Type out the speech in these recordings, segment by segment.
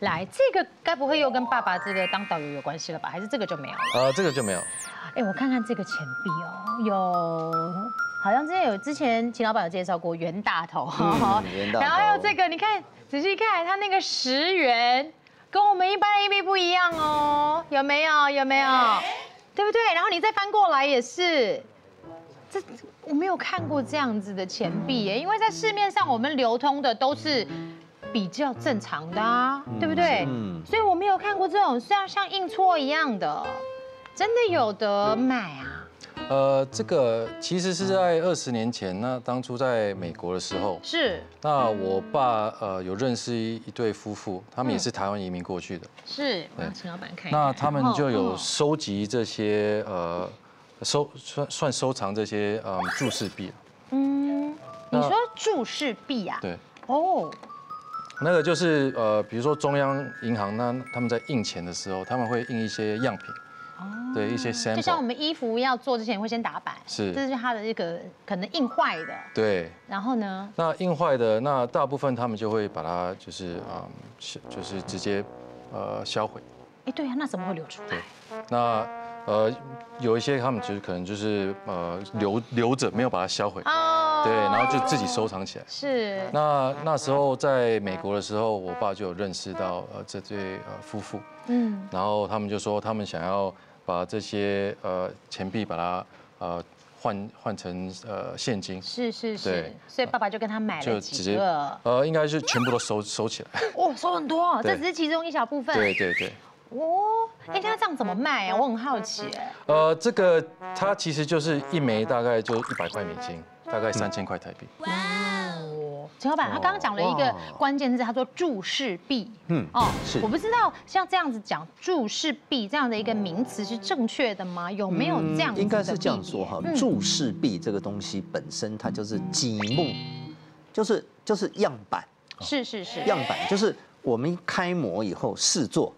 来，这个该不会又跟爸爸这个当导游有关系了吧？还是这个就没有了？呃，这个就没有。哎，我看看这个钱币哦，有好像之前有之前秦老板有介绍过袁大头，袁大头然后还有这个，你看仔细看，它那个十元跟我们一般的硬币不一样哦，有没有？有没有？对不对？然后你再翻过来也是，这我没有看过这样子的钱币耶，因为在市面上我们流通的都是比较正常的啊，对不对？嗯所以我没有看过这种像像印戳一样的，真的有得买啊？呃，这个其实是在二十年前，那当初在美国的时候，是。那我爸呃有认识一一对夫妇，他们也是台湾移民过去的，是，我让陈老板看。那他们就有哦收集这些呃收算算收藏这些呃注释币，嗯，你说注释币啊？对，哦，那个就是呃比如说中央银行那他们在印钱的时候，他们会印一些样品，对一些就像我 sample，们衣服要做之前会先打版，是。这是它的一个可能印坏的，对。然后呢，那印坏的，那大部分他们就会把它就是嗯，销就是直接呃销毁。哎，对啊，那怎么会流出来？那呃有一些他们就是可能就是呃留留着没有把它销毁，哦，对，然后就自己收藏起来。是，那那时候在美国的时候，我爸就有认识到呃这对呃夫妇，嗯，然后他们就说他们想要把这些呃钱币把它呃换换成呃现金，是是是对，所以爸爸就跟他买了几个，呃应该是全部都收收起来。哦，收很多，对这只是其中一小部分。对对对。哦，哎，那这样怎么卖啊？我很好奇，哎，呃，这个它其实就是一枚大概就一百块美金，大概三千块台币。哦，陈老板，他刚刚讲了一个哇关键字，他说注释币。嗯哦，是我不知道像这样子讲注释币这样的一个名词是正确的吗？有没有这样子的嗯应该是这样币说哈嗯，注释币这个东西本身它就是积木，就是就是样板，是是是，样板就是我们开模以后试做，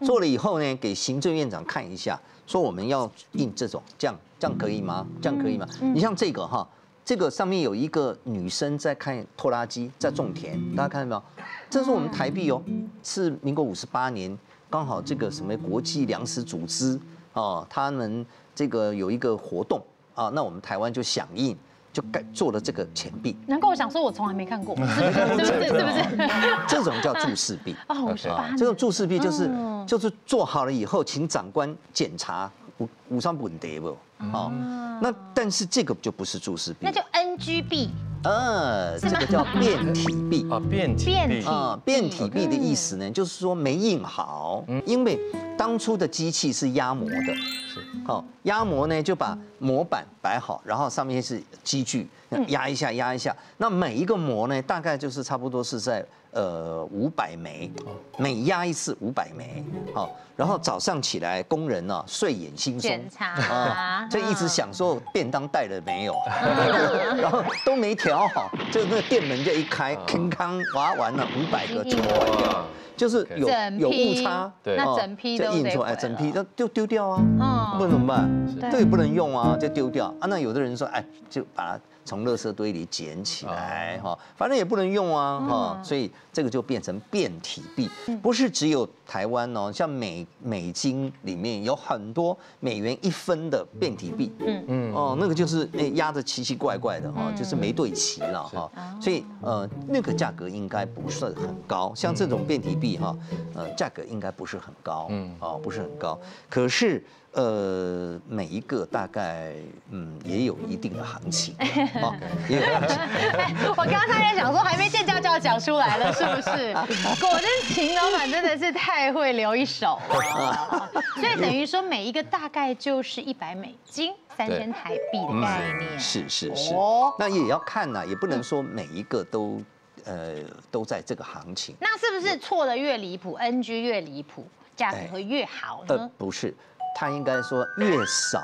做了以后呢，给行政院长看一下，说我们要印这种，这样这样可以吗？这样可以吗？你像这个哈，这个上面有一个女生在看拖拉机，在种田，大家看到没有？这是我们台币哦，是民国五十八年，刚好这个什么国际粮食组织哦，他们这个有一个活动啊，那我们台湾就响应，就盖做了这个钱币，难怪我想说，我从来没看过，是不是？是不是？是不是？这种叫注释币。哦，五十八啊，这种注释币就是嗯就是做好了以后，请长官检查五五上不稳得不？哦，那但是这个就不是注释币。那，就 NG 币，呃，这个叫变体币。啊，变体币。啊，变体币的意思呢，就是说没印好，因为当初的机器是压模的，是。好，压模呢就把模板摆好，然后上面是机具，压一下压一下。那每一个膜呢，大概就是差不多是在呃五百枚，每压一次五百枚，好，然后早上起来工人呢睡眼惺忪检查。啊，就一直想说便当带了没有，然后都没调好，就那个店门就一开，铿锵哇完了五百个就坏掉，就是有有误差，对。那哦整批都就印出来，整批那就丢丢掉啊，嗯不然怎么办？对。这也不能用啊，就丢掉。啊。那有的人说，哎，就把它从垃圾堆里捡起来哈，反正也不能用啊哈，所以这个就变成变体币，不是只有台湾哦，像美美金里面有很多美元一分的变体币，嗯。嗯，哦，那个就是那压的奇奇怪怪的哈，就是没对齐了哈，所以呃那个价格应该不是很高，像这种变体币哈，呃价格应该不是很高，嗯，哦不是很高，可是。呃，每一个大概嗯也有一定的行情，哦，也有行情。我刚刚差点想说，还没见教就要讲出来了，是不是？果真秦老板真的是太会留一手了，所以等于说每一个大概就是一百美金，三千台币的概念。是是是哦，那也要看呐，也不能说每一个都呃都在这个行情。那是不是错的越离谱，NG 越离谱，价格会越好呃呢？，不是，他应该说越少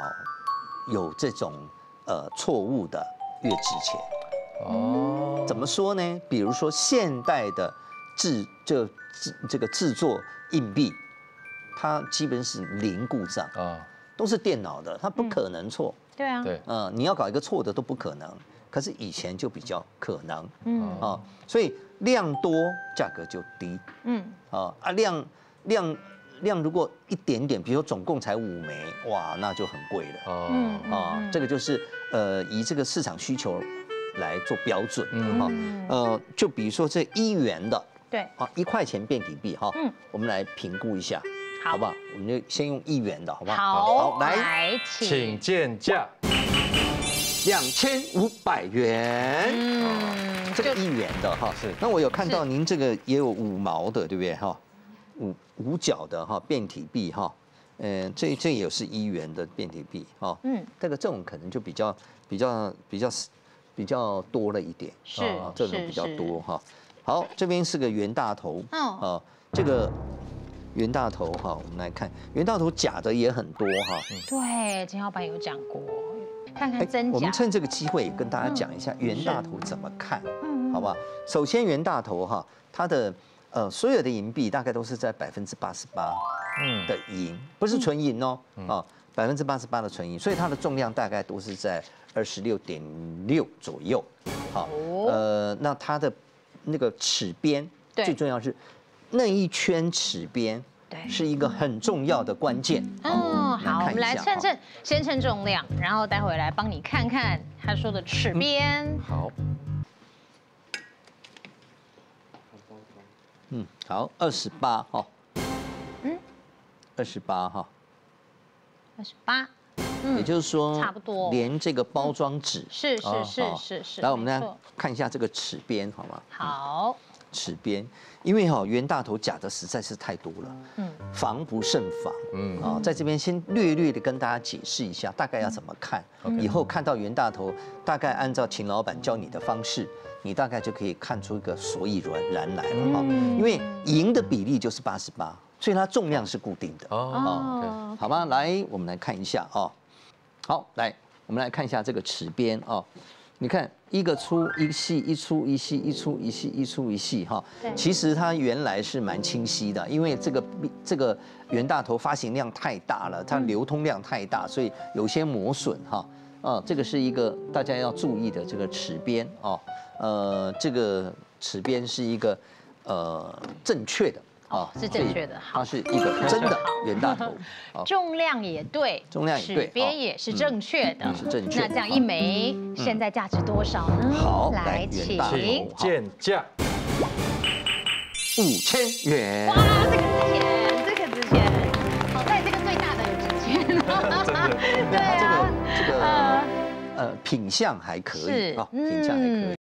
有这种呃错误的越值钱。哦，怎么说呢？比如说现代的制这制这个制作硬币，它基本是零故障，啊，都是电脑的，它不可能错。对啊，对，嗯，你要搞一个错的都不可能。可是以前就比较可能嗯啊，所以量多价格就低嗯，啊啊量量量如果一点点，比如说总共才五枚，哇，那就很贵了。哦，嗯啊，这个就是呃以这个市场需求来做标准嗯哈，呃，就比如说这一元的对，啊，一块钱变体币哈，嗯我们来评估一下，好好不好？我们就先用一元的，好不好？好，来来，请请，见价。两千五百元，嗯，这个一元的哈，是那我有看到您这个也有五毛的，对不对哈？五五角的哈变体币哈，嗯，这这也是一元的变体币哈，嗯，这个这种可能就比较比较比较比较多了一点，是啊这种比较多哈。好，这边是个袁大头，哦啊，这个袁大头哈，我们来看袁大头假的也很多哈。对，金老板有讲过，看哎看真假我们，趁这个机会跟大家讲一下袁大头怎么看，嗯好不好？首先袁大头哈，它的呃所有的银币大概都是在百分之八十八嗯，的银，不是纯银哦，啊，百分之八十八的纯银，所以它的重量大概都是在二十六点六左右。好哦，呃，那它的那个齿边，对。最重要是那一圈齿边，对。是一个很重要的关键。哦，好，我们来称称，先称重量，然后待会来帮你看看他说的齿边，好，嗯，好，二十八哈，嗯，二十八哈，二十八，也嗯，就是说，差不多。连这个包装纸，是哦是是是是，来，我们来看一下这个齿边，好吗？好，齿边，因为哈袁大头假的实在是太多了，嗯，防不胜防。嗯，啊，在这边先略略的跟大家解释一下，大概要怎么看。以后看到袁大头，大概按照秦老板教你的方式，你大概就可以看出一个所以然然来了哈。因为银的比例就是八十八，所以它重量是固定的。哦哦，好吗？来，我们来看一下哦。好，来，我们来看一下这个齿边哦。你看，一个粗一细，一粗一细，一粗一细，一粗一细哈对。其实它原来是蛮清晰的，因为这个这个袁大头发行量太大了，它流通量太大，所以有些磨损哈。啊，这个是一个大家要注意的这个齿边哦。呃，这个齿边是一个呃正确的哦是正确的好它是一个真的袁大头。重量也对，重量也对齿边哦也是正确的，嗯是正确的那这样一枚现在价值多少呢？好来请见价。五千元哇，，这个值钱，这个值钱，值钱，对啊。这啊个，这个呃呃品相还可以是。啊，品相还可以。